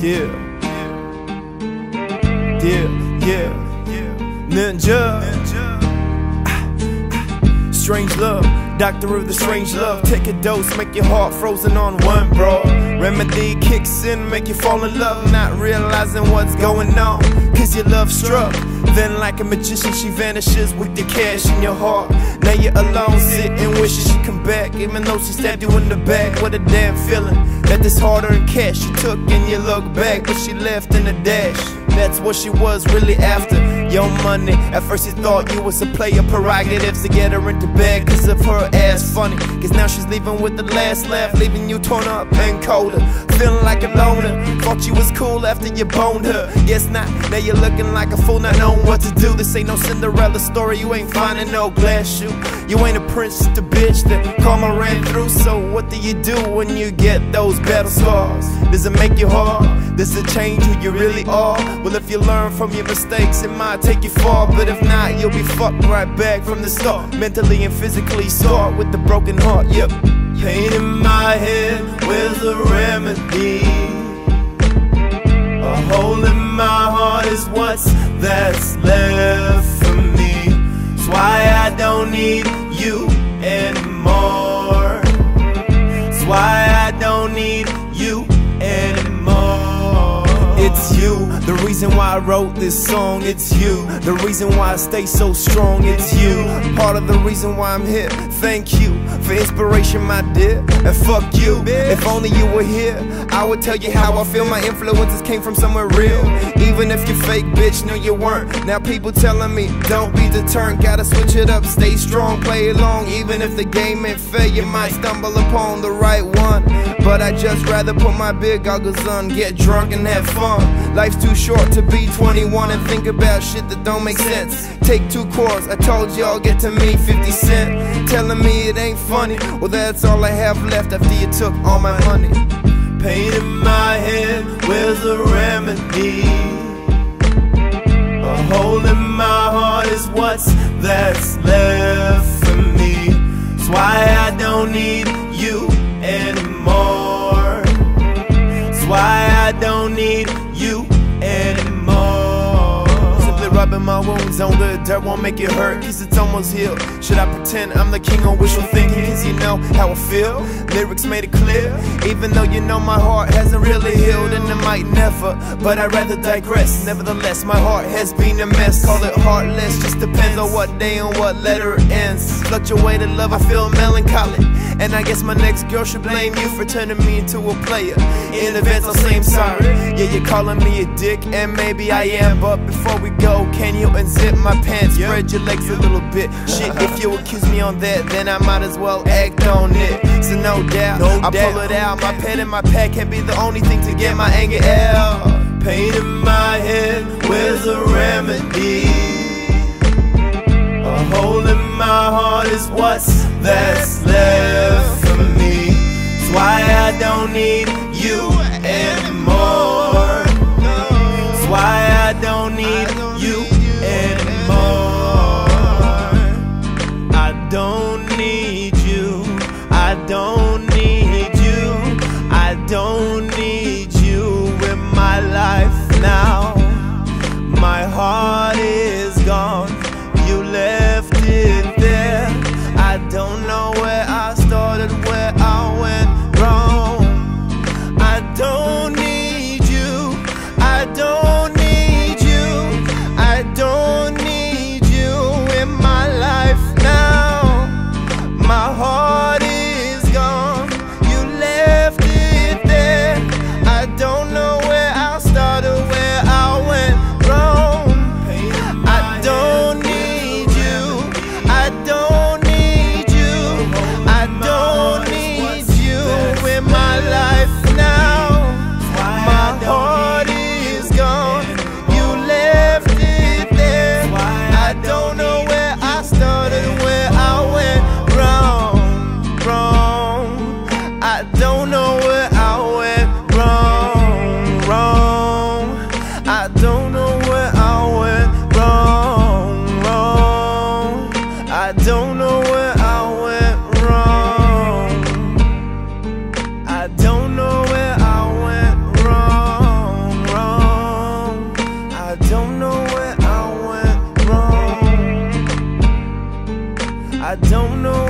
Yeah. Yeah, yeah. Ninjaah. Ah, ah. Strange love, doctor of the strange love. Take a dose, make your heart frozen on one, bro. Remedy kicks in, make you fall in love, not realizing what's going on. Cause your love struck. Then, like a magician, she vanishes with the cash in your heart. Now you're alone, sitting, wishing she come back. Even though she stabbed you in the back, what a damn feeling. That this hard earned cash she took and you look back, but she left in the dash. That's what she was really after. Your money. At first you thought you was a player prerogatives to get her into bed cause of her ass funny. Cause now she's leaving with the last laugh, leaving you torn up and colder. Feeling like a loner. Thought you was cool after you boned her. Guess not. Now you're looking like a fool, not knowing what to do. This ain't no Cinderella story. You ain't finding no glass shoe. You ain't a prince, just a bitch that karma ran through. So what do you do when you get those battle scars? Does it make you hard? Does it change who you really are? Well, if you learn from your mistakes, it might take you far. But if not, you'll be fucked right back from the start. Mentally and physically, sore with the broken heart. Yep. Pain in my head, where's the remedy? A hole in my heart is what's that's left for me. That's why I don't need the reason why I wrote this song. It's you, the reason why I stay so strong. It's you, part of the reason why I'm here. Thank you for inspiration, my dear. And fuck you, if only you were here, I would tell you how I feel. My influences came from somewhere real. Even if you're fake, bitch, no, you weren't. Now people telling me, don't be deterred. Gotta switch it up, stay strong, play along. Even if the game ain't fair, you might stumble upon the right one. But I'd just rather put my big goggles on, get drunk and have fun. Life's too short to be 21 and think about shit that don't make sense. Take two chords, I told y'all get to me 50 cent. Telling me it ain't funny, well that's all I have left after you took all my money. Pain in my head, where's the remedy? A hole in my heart is what's that's left for me. That's why I don't need you anymore. My wounds on the dirt won't make it hurt, cause it's almost healed. Should I pretend I'm the king on wishful thinking? Cause you know how I feel. Lyrics made it clear, even though you know my heart hasn't really healed, and it might never. But I'd rather digress. Nevertheless, my heart has been a mess. Call it heartless, just depends on what day and what letter it ends. Fluctuated love, I feel melancholy. And I guess my next girl should blame you for turning me into a player. In advance, I'll say I'm sorry. Yeah, you're calling me a dick, and maybe I am. But before we go, can you unzip my pants? Spread your legs a little bit. Shit, if you accuse me on that, then I might as well act on it. So no doubt, I pull it out. My pen and my pad can't be the only thing to get my anger out. Pain in my head, where's the remedy? A hole in my heart is what's that's left don't know